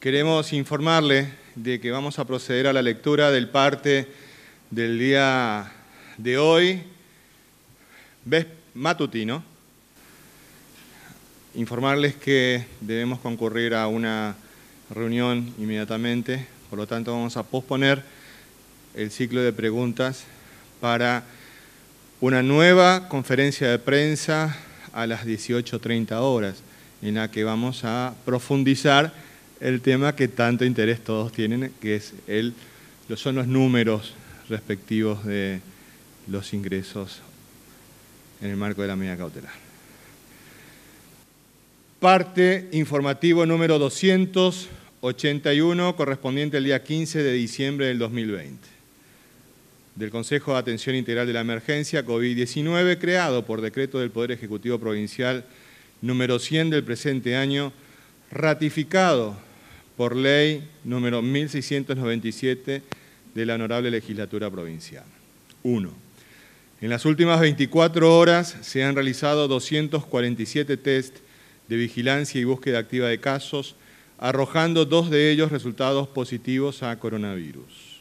queremos informarle de que vamos a proceder a la lectura del parte del día de hoy, matutino. Informarles que debemos concurrir a una reunión inmediatamente, por lo tanto vamos a posponer el ciclo de preguntas para una nueva conferencia de prensa a las 18.30 horas, en la que vamos a profundizar el tema que tanto interés todos tienen, que es el, son los números respectivos de los ingresos en el marco de la medida cautelar. Parte informativo número 281, correspondiente al día 15 de diciembre del 2020, del Consejo de Atención Integral de la Emergencia COVID-19, creado por decreto del Poder Ejecutivo Provincial número 100 del presente año, ratificado por ley número 1697 de la Honorable Legislatura Provincial. 1. En las últimas 24 horas se han realizado 247 test de vigilancia y búsqueda activa de casos, arrojando dos de ellos resultados positivos a coronavirus.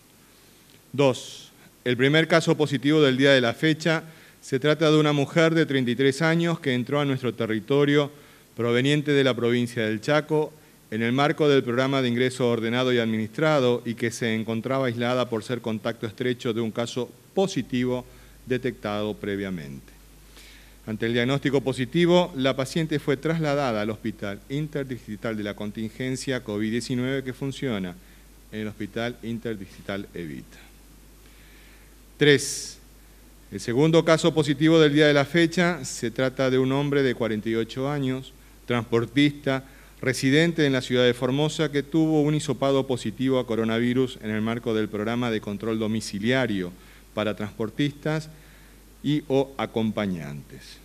2. El primer caso positivo del día de la fecha se trata de una mujer de 33 años que entró a nuestro territorio proveniente de la provincia del Chaco en el marco del programa de ingreso ordenado y administrado y que se encontraba aislada por ser contacto estrecho de un caso positivo detectado previamente. Ante el diagnóstico positivo, la paciente fue trasladada al Hospital Interdistrital de la Contingencia COVID-19 que funciona en el Hospital Interdistrital Evita. 3. El segundo caso positivo del día de la fecha se trata de un hombre de 48 años, transportista, residente en la ciudad de Formosa, que tuvo un hisopado positivo a coronavirus en el marco del programa de control domiciliario para transportistas y o acompañantes.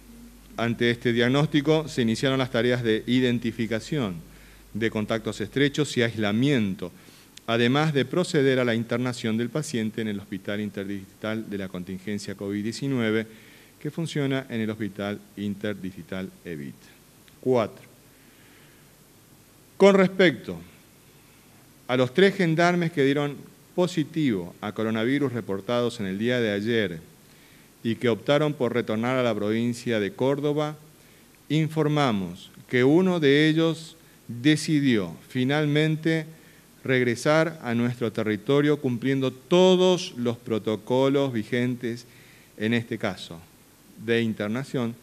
Ante este diagnóstico se iniciaron las tareas de identificación de contactos estrechos y aislamiento, además de proceder a la internación del paciente en el Hospital Interdigital de la Contingencia COVID-19, que funciona en el Hospital Interdigital EVIT. 4 con respecto a los tres gendarmes que dieron positivo a coronavirus reportados en el día de ayer y que optaron por retornar a la provincia de Córdoba, informamos que uno de ellos decidió finalmente regresar a nuestro territorio cumpliendo todos los protocolos vigentes en este caso de internación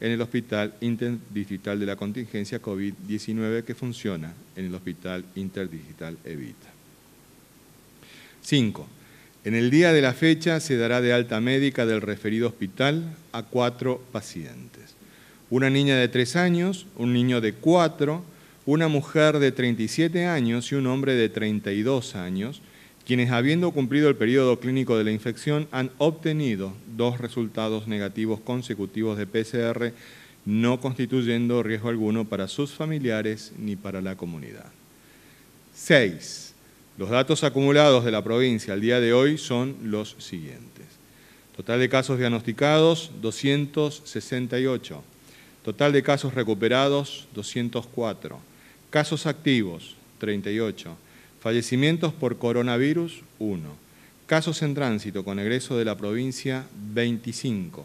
en el Hospital Interdigital de la Contingencia COVID-19 que funciona en el Hospital Interdigital Evita. 5. En el día de la fecha se dará de alta médica del referido hospital a cuatro pacientes. Una niña de 3 años, un niño de 4, una mujer de 37 años y un hombre de 32 años, quienes habiendo cumplido el periodo clínico de la infección han obtenido dos resultados negativos consecutivos de PCR, no constituyendo riesgo alguno para sus familiares ni para la comunidad. 6. Los datos acumulados de la provincia al día de hoy son los siguientes. Total de casos diagnosticados, 268. Total de casos recuperados, 204. Casos activos, 38 Fallecimientos por coronavirus, 1. Casos en tránsito con egreso de la provincia, 25.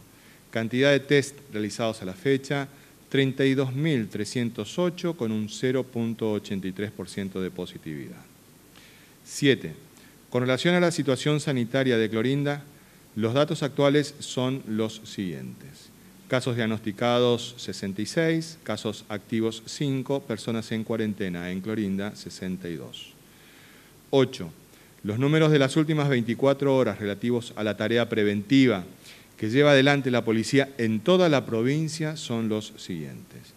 Cantidad de test realizados a la fecha, 32.308 con un 0.83% de positividad. 7. Con relación a la situación sanitaria de Clorinda, los datos actuales son los siguientes. Casos diagnosticados 66, casos activos 5, personas en cuarentena en Clorinda 62. 8. Los números de las últimas 24 horas relativos a la tarea preventiva que lleva adelante la policía en toda la provincia son los siguientes.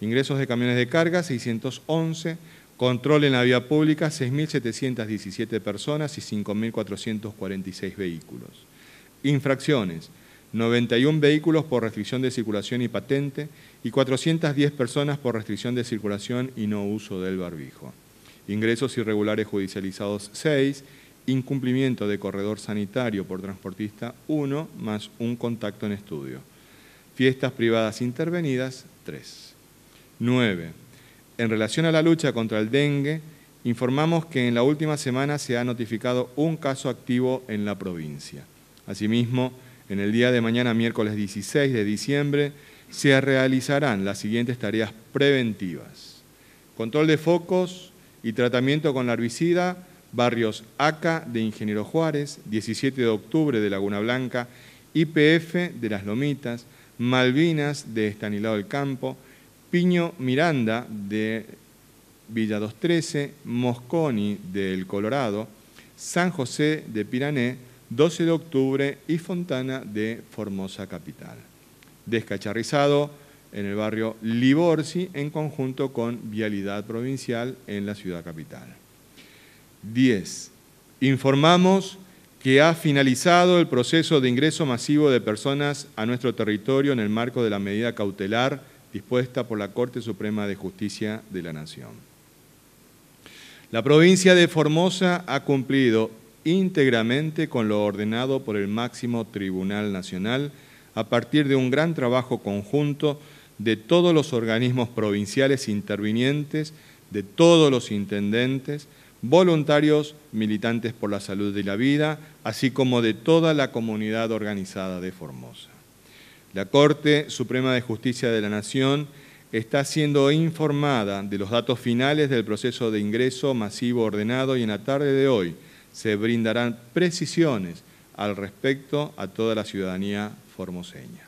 Ingresos de camiones de carga, 611. Control en la vía pública, 6.717 personas y 5.446 vehículos. Infracciones, 91 vehículos por restricción de circulación y patente y 410 personas por restricción de circulación y no uso del barbijo ingresos irregulares judicializados 6, incumplimiento de corredor sanitario por transportista 1, más un contacto en estudio. Fiestas privadas intervenidas 3. 9. En relación a la lucha contra el dengue, informamos que en la última semana se ha notificado un caso activo en la provincia. Asimismo, en el día de mañana, miércoles 16 de diciembre, se realizarán las siguientes tareas preventivas. Control de focos y tratamiento con la herbicida, barrios ACA de Ingeniero Juárez, 17 de octubre de Laguna Blanca, IPF de Las Lomitas, Malvinas de Estanilado del Campo, Piño Miranda de Villa 213, Mosconi del Colorado, San José de Pirané, 12 de octubre y Fontana de Formosa Capital. Descacharrizado en el barrio Liborsi en conjunto con Vialidad Provincial en la ciudad capital. 10. Informamos que ha finalizado el proceso de ingreso masivo de personas a nuestro territorio en el marco de la medida cautelar dispuesta por la Corte Suprema de Justicia de la Nación. La provincia de Formosa ha cumplido íntegramente con lo ordenado por el máximo Tribunal Nacional a partir de un gran trabajo conjunto de todos los organismos provinciales intervinientes, de todos los intendentes, voluntarios militantes por la salud y la vida, así como de toda la comunidad organizada de Formosa. La Corte Suprema de Justicia de la Nación está siendo informada de los datos finales del proceso de ingreso masivo ordenado y en la tarde de hoy se brindarán precisiones al respecto a toda la ciudadanía formoseña.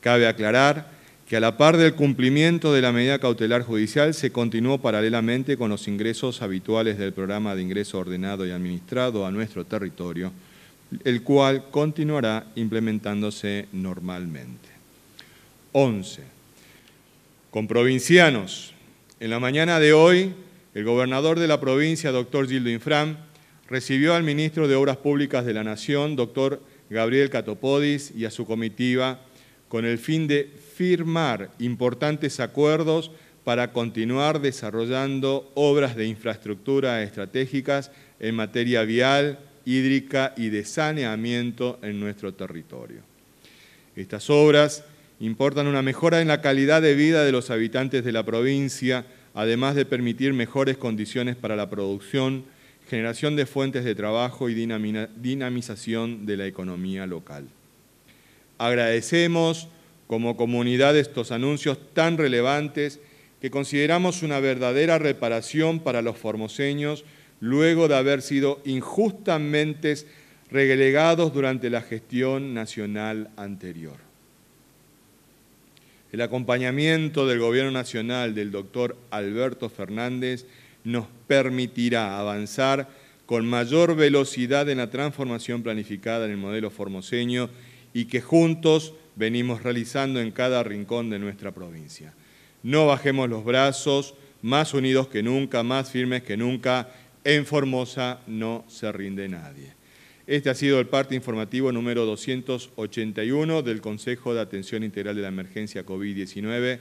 Cabe aclarar que a la par del cumplimiento de la medida cautelar judicial se continuó paralelamente con los ingresos habituales del programa de ingreso ordenado y administrado a nuestro territorio, el cual continuará implementándose normalmente. 11. Con provincianos. En la mañana de hoy, el gobernador de la provincia, doctor Gildo Infram, recibió al ministro de Obras Públicas de la Nación, doctor Gabriel Catopodis, y a su comitiva con el fin de firmar importantes acuerdos para continuar desarrollando obras de infraestructura estratégicas en materia vial, hídrica y de saneamiento en nuestro territorio. Estas obras importan una mejora en la calidad de vida de los habitantes de la provincia, además de permitir mejores condiciones para la producción, generación de fuentes de trabajo y dinamización de la economía local. Agradecemos como comunidad estos anuncios tan relevantes que consideramos una verdadera reparación para los formoseños luego de haber sido injustamente relegados durante la gestión nacional anterior. El acompañamiento del Gobierno Nacional del doctor Alberto Fernández nos permitirá avanzar con mayor velocidad en la transformación planificada en el modelo formoseño y que juntos venimos realizando en cada rincón de nuestra provincia. No bajemos los brazos, más unidos que nunca, más firmes que nunca. En Formosa no se rinde nadie. Este ha sido el parte informativo número 281 del Consejo de Atención Integral de la Emergencia COVID-19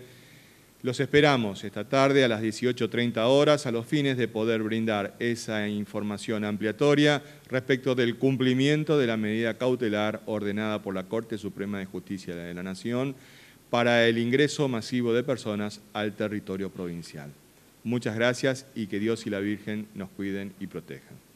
los esperamos esta tarde a las 18.30 horas a los fines de poder brindar esa información ampliatoria respecto del cumplimiento de la medida cautelar ordenada por la Corte Suprema de Justicia de la Nación para el ingreso masivo de personas al territorio provincial. Muchas gracias y que Dios y la Virgen nos cuiden y protejan.